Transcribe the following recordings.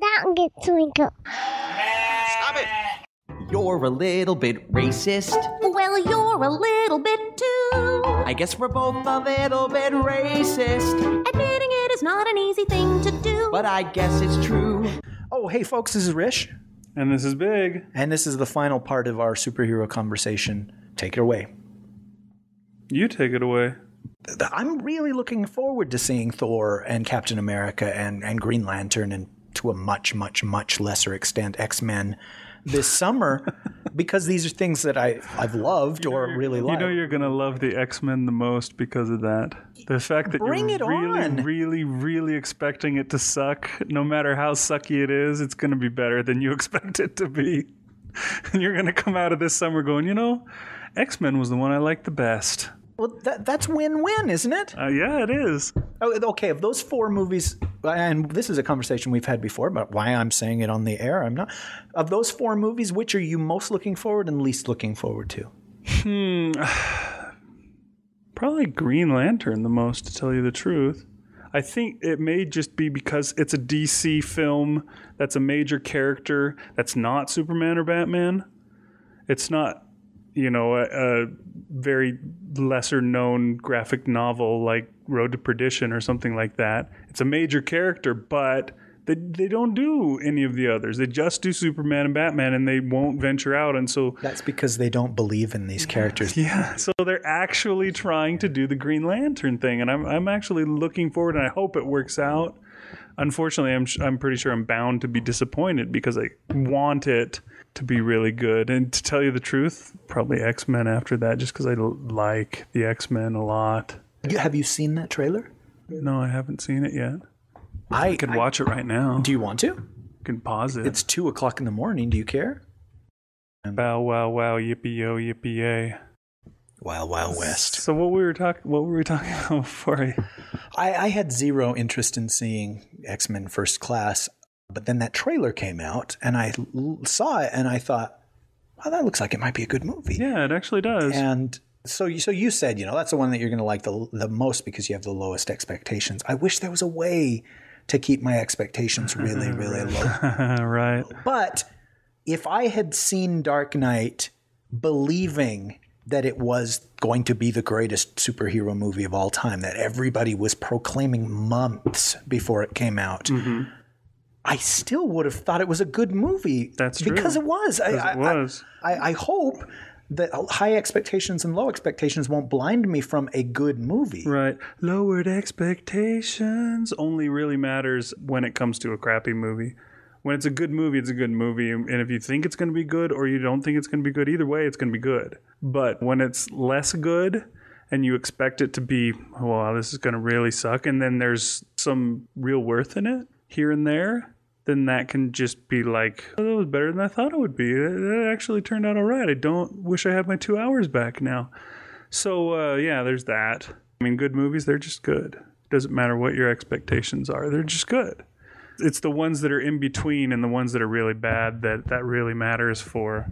Don't get twinkle. Stop it! You're a little bit racist. Well, you're a little bit too. I guess we're both a little bit racist. Admitting it is not an easy thing to do. But I guess it's true. Oh, hey, folks, this is Rish, And this is Bigg. and this is the final part of our superhero conversation. Take it away. You take it away. I'm really looking forward to seeing Thor and Captain America and, and Green Lantern and to a much, much, much lesser extent X Men this summer because these are things that I, I've loved or really You know you're gonna love the X Men the most because of that. The fact that Bring you're it really, on. really, really expecting it to suck, no matter how sucky it is, it's gonna be better than you expect it to be. And you're gonna come out of this summer going, you know, X Men was the one I liked the best. Well, that, that's win win, isn't it? Uh, yeah, it is. Oh, okay, of those four movies, and this is a conversation we've had before, but why I'm saying it on the air, I'm not. Of those four movies, which are you most looking forward and least looking forward to? Hmm. Probably Green Lantern the most, to tell you the truth. I think it may just be because it's a DC film that's a major character that's not Superman or Batman. It's not, you know, a, a very lesser known graphic novel like Road to Perdition or something like that. It's a major character, but they, they don't do any of the others. They just do Superman and Batman and they won't venture out. And so That's because they don't believe in these characters. yeah, so they're actually trying to do the Green Lantern thing, and I'm I'm actually looking forward, and I hope it works out. Unfortunately, I'm sh- I'm pretty sure I'm bound to be disappointed because I want it to be really good. And to tell you the truth, probably X Men after that, just because I like the X Men a lot. Have you seen that trailer? No, I haven't seen it yet. I I could watch it right now. Do you want to? can pause it. It's two o'clock in the morning. Do you care? bow wow wow yippee yo yippee yay. Wild Wild West. So what we were talking what were we talking about before I I, I had zero interest in seeing X Men First Class, but then that trailer came out, and I l- saw it, and I thought, "Oh, that looks like it might be a good movie." Yeah, it actually does. And so, you, so you said, you know, that's the one that you're going to like the the most because you have the lowest expectations. I wish there was a way to keep my expectations really, really low. right. But if I had seen Dark Knight believing that it was going to be the greatest superhero movie of all time, that everybody was proclaiming months before it came out, mm-hmm. I still would have thought it was a good movie. That's true. because it was. I, it I- I- was. I, I hope that high expectations and low expectations won't blind me from a good movie. Right. Lowered expectations only really matters when it comes to a crappy movie. When it's a good movie, it's a good movie. And if you think it's going to be good or you don't think it's going to be good, either way, it's going to be good. But when it's less good and you expect it to be, wow, this is going to really suck, and then there's some real worth in it here and there, then that can just be like, oh, that was better than I thought it would be. It actually turned out all right. I don't wish I had my two hours back now. So uh, yeah, there's that. I mean, good movies, they're just good. Doesn't matter what your expectations are, they're just good. It's the ones that are in between and the ones that are really bad that that really matters for.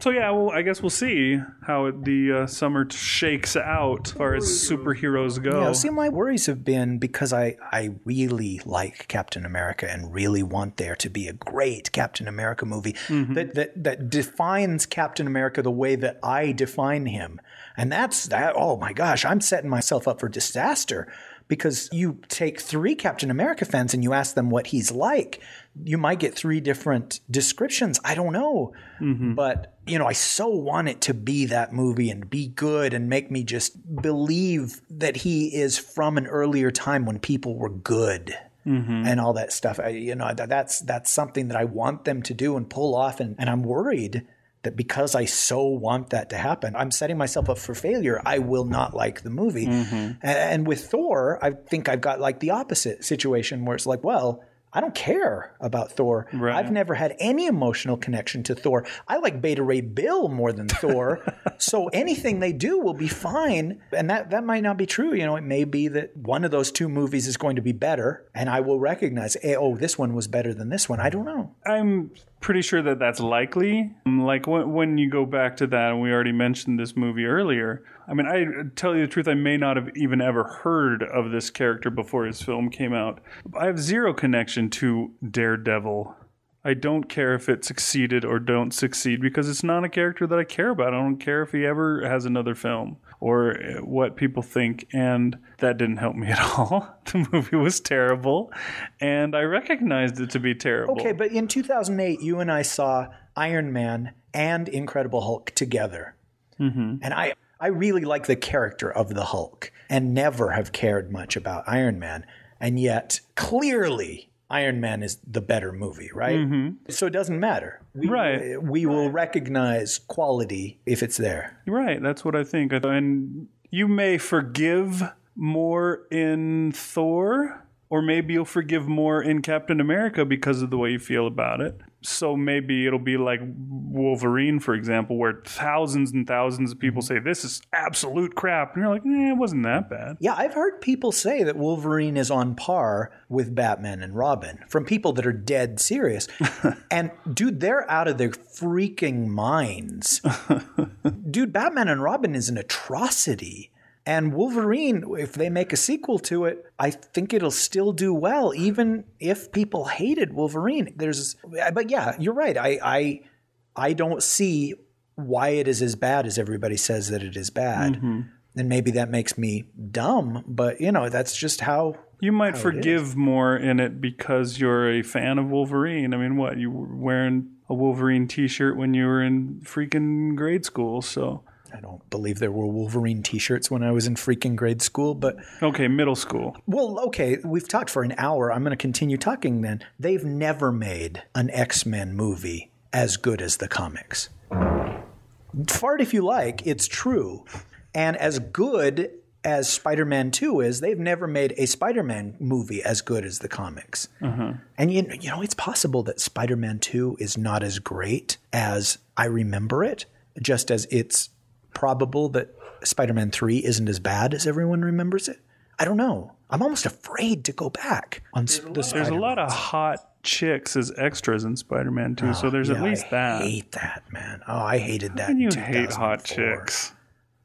So yeah, well, I guess we'll see how it, the uh, summer shakes out as far as superheroes go. Yeah, see, my worries have been because I, I really like Captain America and really want there to be a great Captain America movie that, that that defines Captain America the way that I define him. And that's that oh my gosh, I'm setting myself up for disaster because you take three Captain America fans and you ask them what he's like, you might get three different descriptions. I don't know. Mm-hmm. But, you know, I so want it to be that movie and be good and make me just believe that he is from an earlier time when people were good. Mm-hmm. And all that stuff, I, you know, that's that's something that I want them to do and pull off, and, and I'm worried that because I so want that to happen, I'm setting myself up for failure. I will not like the movie. And, and with Thor, I think I've got like the opposite situation where it's like, well, I don't care about Thor. Right. I've never had any emotional connection to Thor. I like Beta Ray Bill more than Thor. so anything they do will be fine. And that, that might not be true. You know, it may be that one of those two movies is going to be better and I will recognize, eh, oh, this one was better than this one. I don't know. I'm pretty sure that that's likely. Um, Like when, when you go back to that, and we already mentioned this movie earlier. I mean, I tell you the truth, I may not have even ever heard of this character before his film came out. I have zero connection to Daredevil. I don't care if it succeeded or don't succeed because it's not a character that I care about. I don't care if he ever has another film or uh, what people think, and that didn't help me at all. The movie was terrible, and I recognized it to be terrible. Okay, but in 2008, you and I saw Iron Man and Incredible Hulk together. Mm-hmm. And I, I really like the character of the Hulk and never have cared much about Iron Man. And yet, clearly, Iron Man is the better movie, right? Mm-hmm. So it doesn't matter. We, Right. We will recognize quality if it's there. Right, that's what I think. And you may forgive more in Thor, or maybe you'll forgive more in Captain America because of the way you feel about it. So maybe it'll be like Wolverine, for example, where thousands and thousands of people say this is absolute crap, and you're like, eh, it wasn't that bad. Yeah, I've heard people say that Wolverine is on par with Batman and Robin from people that are dead serious. and dude, they're out of their freaking minds. dude, Batman and Robin is an atrocity. And Wolverine, if they make a sequel to it, I think it'll still do well, even if people hated Wolverine. There's, but yeah, you're right. I, I, I don't see why it is as bad as everybody says that it is bad. Mm-hmm. And maybe that makes me dumb, but you know, that's just how. You might How forgive more in it because you're a fan of Wolverine. I mean, what? You were wearing a Wolverine t shirt when you were in freaking grade school, so. I don't believe there were Wolverine t shirts when I was in freaking grade school, but Okay, middle school. well, okay, we've talked for an hour. I'm going to continue talking then. They've never made an X Men movie as good as the comics. Fart if you like, it's true. And as good as Spider Man 2 is, they've never made a Spider Man movie as good as the comics. Uh-huh. And you, you know, it's possible that Spider Man 2 is not as great as I remember it, just as it's probable that Spider Man 3 isn't as bad as everyone remembers it. I don't know. I'm almost afraid to go back on s- the There's a lot of hot chicks as extras in Spider Man 2, so there's at oh, Yeah, least I that. hate that, man. Oh, I hated that. and you hate hot chicks.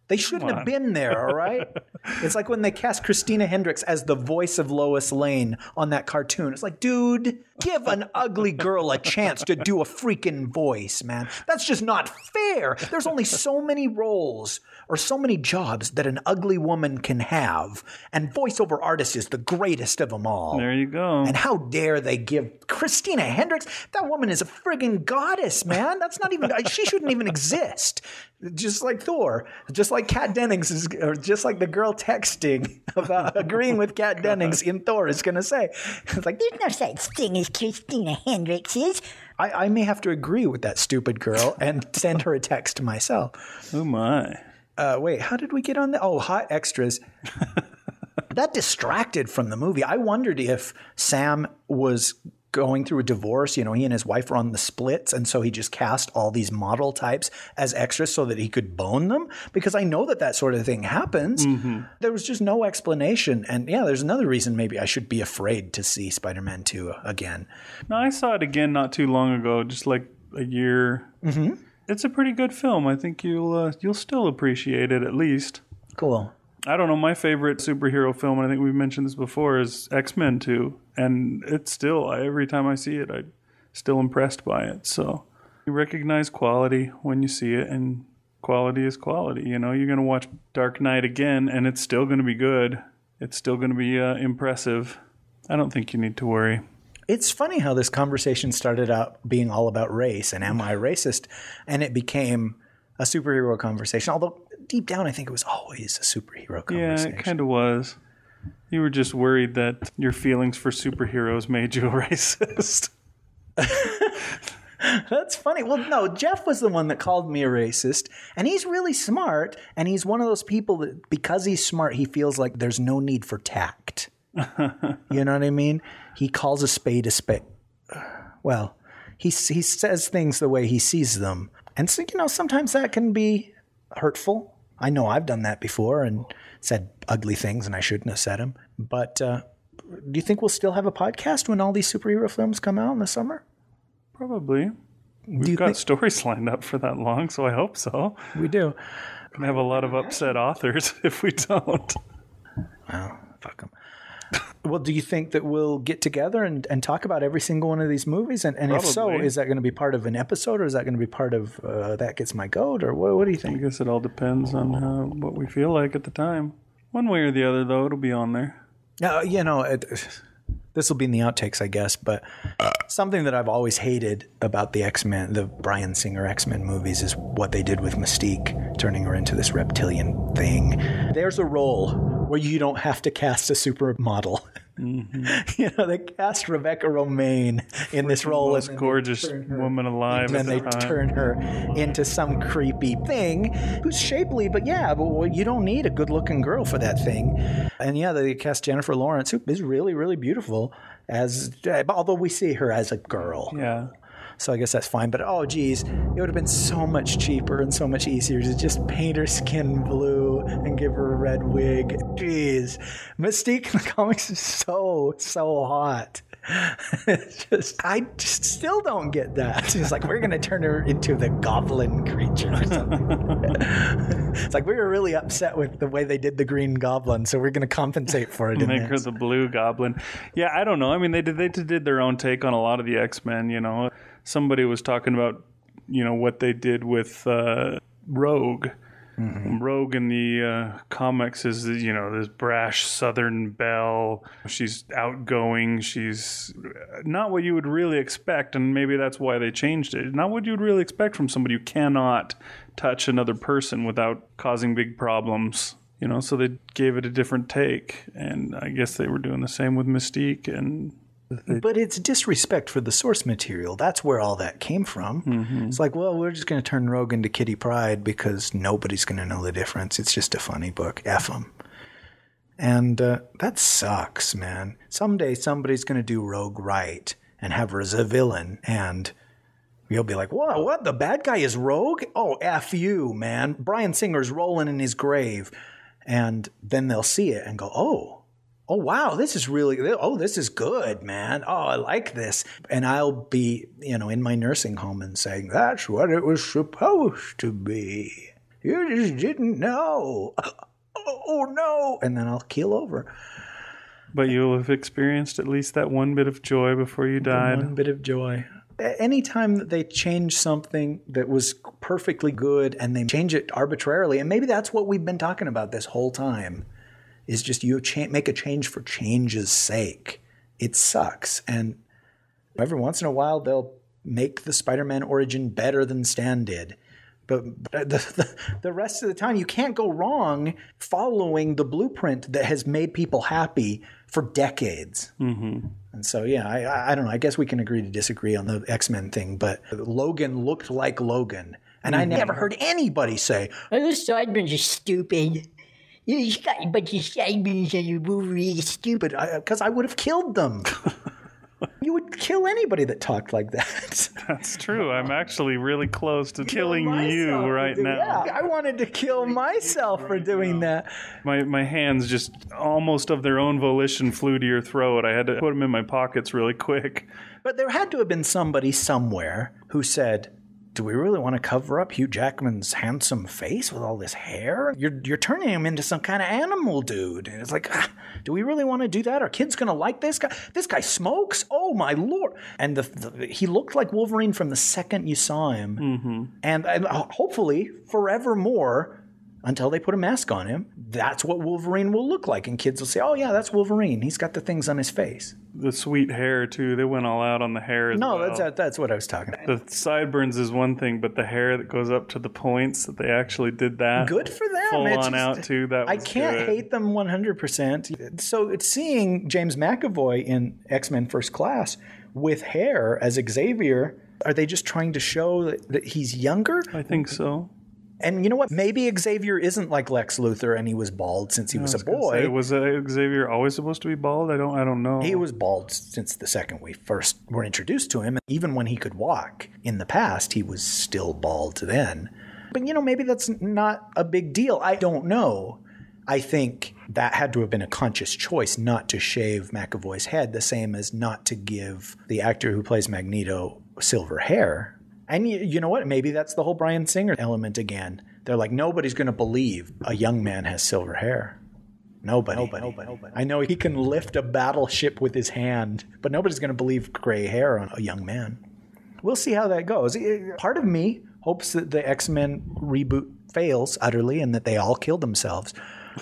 They shouldn't have been there, all right? it's like when they cast Christina Hendricks as the voice of Lois Lane on that cartoon. It's like, dude, give an ugly girl a chance to do a freaking voice, man. That's just not fair. There's only so many roles or so many jobs that an ugly woman can have, and voiceover artist is the greatest of them all. There you go. And how dare they give Christina Hendricks? That woman is a friggin' goddess, man. That's not even, she shouldn't even exist. Just like Thor, just like Kat Dennings is, or just like the girl texting about agreeing with Kat Dennings in Thor is going to say. It's like, There's no such thing as Christina Hendricks is. I, I may have to agree with that stupid girl and send her a text myself. oh my. Uh, wait, how did we get on the? Oh, hot extras. that distracted from the movie. I wondered if Sam was going through a divorce. You know, he and his wife were on the splits, and so he just cast all these model types as extras so that he could bone them. Because I know that that sort of thing happens. There was just no explanation, and yeah, there's another reason maybe I should be afraid to see Spider-Man Two again. No, I saw it again not too long ago, just like a year. Mm-hmm. It's a pretty good film. I think you'll uh, you'll still appreciate it at least. Cool. I don't know. My favorite superhero film, and I think we've mentioned this before, is X Men Two, and it's still every time I see it, I'm still impressed by it. So you recognize quality when you see it, and quality is quality. You know, you're gonna watch Dark Knight again, and it's still gonna be good. It's still gonna be uh, impressive. I don't think you need to worry. It's funny how this conversation started out being all about race and am I racist? And it became a superhero conversation. Although deep down, I think it was always a superhero conversation. Yeah, it kind of was. You were just worried that your feelings for superheroes made you a racist. That's funny. Well, no, Jeff was the one that called me a racist, and he's really smart. And he's one of those people that, because he's smart, he feels like there's no need for tact. you know what I mean? He calls a spade a spade. Well, he he says things the way he sees them, and so you know sometimes that can be hurtful. I know I've done that before and said ugly things, and I shouldn't have said them. But uh, do you think we'll still have a podcast when all these superhero films come out in the summer? Probably. We've got think stories lined up for that long, so I hope so. we do? Gonna have a lot of upset authors if we don't. Well, Fuck them. Well, do you think that we'll get together and, and talk about every single one of these movies? And, and if so, is that going to be part of an episode or is that going to be part of uh, That Gets My Goat? Or what, what do you think? I guess it all depends on how, what we feel like at the time. One way or the other, though, it'll be on there. No, you know, it, this will be in the outtakes, I guess, but something that I've always hated about the X Men, the Bryan Singer X Men movies, is what they did with Mystique, turning her into this reptilian thing. There's a role where you don't have to cast a supermodel. Mm-hmm. you know, they cast Rebecca Romijn in this role. Most and then they gorgeous woman alive. and then they time. turn her into some creepy thing who's shapely, but yeah, but well, you don't need a good looking girl for that thing. And yeah, they cast Jennifer Lawrence, who is really, really beautiful, as although we see her as a girl. Yeah. So I guess that's fine. But oh, geez, it would have been so much cheaper and so much easier to just paint her skin blue and give her a red wig. Jeez, Mystique in the comics is so so hot. It's just I just still don't get that. It's like we're gonna turn her into the goblin creature or something. it's like we were really upset with the way they did the Green Goblin, so we're gonna compensate for it. Make her the blue goblin. Yeah, I don't know. I mean, they did they did their own take on a lot of the X Men. You know, somebody was talking about you know what they did with uh, Rogue. Rogue in the uh, comics is you know this brash Southern belle. She's outgoing. She's not what you would really expect, and maybe that's why they changed it. Not what you would really expect from somebody who cannot touch another person without causing big problems. You know, so they gave it a different take, and I guess they were doing the same with Mystique. And But it's disrespect for the source material. That's where all that came from. It's like, well, we're just going to turn Rogue into Kitty Pryde because nobody's going to know the difference. It's just a funny book. F them. And uh, that sucks, man. Someday somebody's going to do Rogue right and have her as a villain, and you'll be like, what? What? The bad guy is Rogue? Oh, F you, man. Bryan Singer's rolling in his grave. And then they'll see it and go, oh, oh wow this is really oh this is good man. Oh i like this. And i'll be you know in my nursing home and saying that's what it was supposed to be. You just didn't know. Oh, no. And then i'll keel over. But you'll have experienced at least that one bit of joy before you died. one bit of joy. Anytime that they change something that was perfectly good and they change it arbitrarily and maybe that's what we've been talking about this whole time is just you cha- make a change for change's sake. It sucks. And every once in a while, they'll make the Spider Man origin better than Stan did. But the, the, the rest of the time, you can't go wrong following the blueprint that has made people happy for decades. Mm-hmm. And so, yeah, I- I, I don't know. I guess we can agree to disagree on the X Men thing, but Logan looked like Logan. And I never heard anybody say, Oh, those sideburns are stupid. You got a bunch of sideburns on your Wolverine. It's stupid. Uh, because I, would have killed them. you would kill anybody that talked like that. That's true. I'm actually really close to killing you right now. Yeah, I wanted to kill myself for doing that. My my hands just almost of their own volition flew to your throat. I had to put them in my pockets really quick. But there had to have been somebody somewhere who said, "Do we really want to cover up Hugh Jackman's handsome face with all this hair? You're you're turning him into some kind of animal dude." And it's like, ah, do we really want to do that? Are kids going to like this guy? This guy smokes. Oh my lord! And the, the, he looked like Wolverine from the second you saw him, and, and hopefully forevermore. Until they put a mask on him, that's what Wolverine will look like. And kids will say, oh, yeah, that's Wolverine. He's got the things on his face. The sweet hair too. They went all out on the hair. As No, well. that's, that's what I was talking about. the sideburns is one thing, but the hair that goes up to the points that they actually did that good for them. full It's on just- out too. That I can't good. hate them 100%. So it's seeing James McAvoy in X Men First Class with hair as Xavier. Are they just trying to show that, that he's younger? I think so. And you know what? Maybe Xavier isn't like Lex Luthor and he was bald since he was, a boy. Say, was uh, Xavier always supposed to be bald? I don't. I don't know. He was bald since the second we first were introduced to him. Even when he could walk in the past, he was still bald then. But you know, maybe that's not a big deal. I don't know. I think that had to have been a conscious choice not to shave McAvoy's head, the same as not to give the actor who plays Magneto silver hair. And you, you know what? Maybe that's the whole Bryan Singer element again. They're like, nobody's going to believe a young man has silver hair. Nobody. Nobody. Nobody. I know he can lift a battleship with his hand, but nobody's going to believe gray hair on a young man. We'll see how that goes. Part of me hopes that the X Men reboot fails utterly and that they all kill themselves.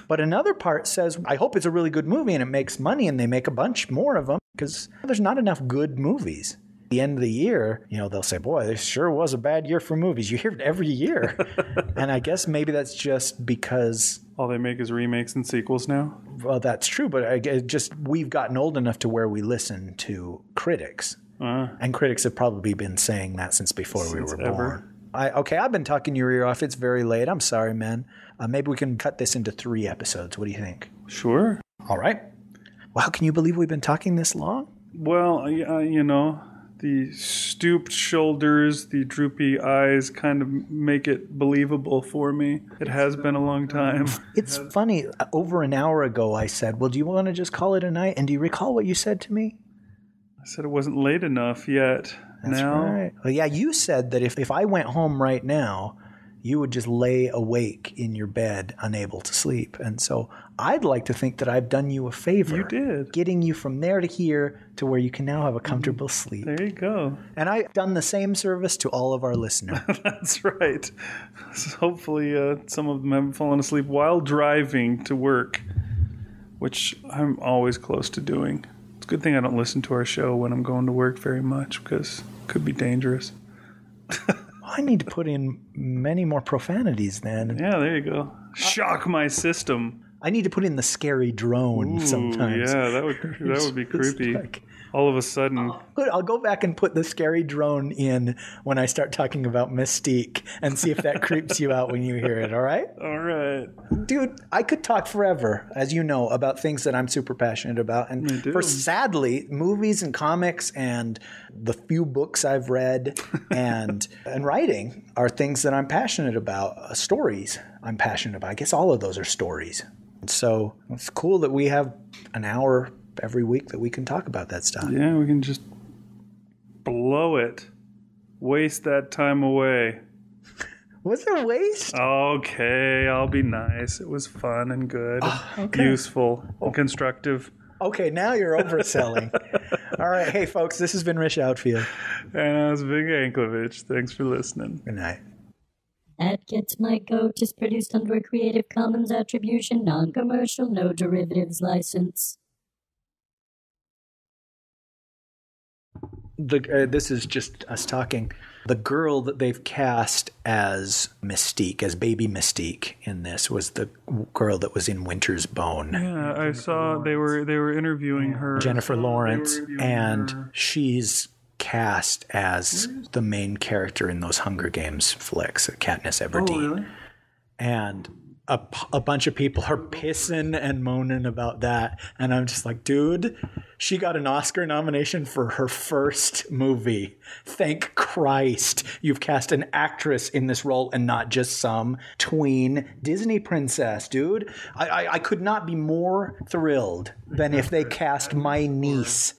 But another part says, I hope it's a really good movie and it makes money and they make a bunch more of them because there's not enough good movies. The end of the year, you know, they'll say, Boy, this sure was a bad year for movies. You hear it every year. and I guess maybe that's just because All they make is remakes and sequels now. well, that's true, but I guess just we've gotten old enough to where we listen to critics, Uh, and critics have probably been saying that since before we were ever. born. I, okay, I've been talking your ear off. It's very late. I'm sorry, man. Uh, maybe we can cut this into three episodes. What do you think? sure. All right. Wow, can you believe we've been talking this long? Well, uh, you know, the stooped shoulders, the droopy eyes kind of make it believable for me. It has been a long time. It's funny. uh, Over an hour ago, I said, "Well, do you want to just call it a night?" And do you recall what you said to me? I said it wasn't late enough yet. That's now, right. Well, yeah, you said that if, if I went home right now, you would just lay awake in your bed, unable to sleep. And so I'd like to think that I've done you a favor. You did. Getting you from there to here to where you can now have a comfortable sleep. there you go. And I've done the same service to all of our listeners. That's right. So hopefully, uh, some of them haven't fallen asleep while driving to work, which I'm always close to doing. It's a good thing I don't listen to our show when I'm going to work very much because it could be dangerous. I need to put in many more profanities then. Yeah, there you go. Shock my system. I need to put in the scary drone Ooh, sometimes. Yeah, that would that would be creepy. like- All of a sudden, I'll go back and put the scary drone in when I start talking about Mystique and see if that creeps you out when you hear it, all right? all right. Dude, I could talk forever, as you know, about things that I'm super passionate about. And for sadly, movies and comics and the few books I've read and and writing are things that I'm passionate about. Uh, stories I'm passionate about. I guess all of those are stories. So it's cool that we have an hour every week that we can talk about that stuff. Yeah, we can just blow it, waste that time away. Was it a waste? Okay, I'll be nice. It was fun and good, oh, okay. useful, and constructive. Okay, now you're overselling. All right, hey folks, this has been Rish Outfield. And I was Bigg Anklevich. Thanks for listening. Good night. That Gets My Goat is produced under a Creative Commons Attribution, Non Commercial, No Derivatives license. The uh, this is just us talking. The girl that they've cast as Mystique, as baby Mystique in this, was the girl that was in Winter's Bone. Yeah, I saw they were they were interviewing her. Jennifer Lawrence, and her. she's cast as the main character in those Hunger Games flicks, Katniss Everdeen. Oh, really? and a, a bunch of people are pissing and moaning about that and i'm just like dude she got an oscar nomination for her first movie. Thank christ you've cast an actress in this role and not just some tween disney princess dude. I, I, I could not be more thrilled than if they cast my niece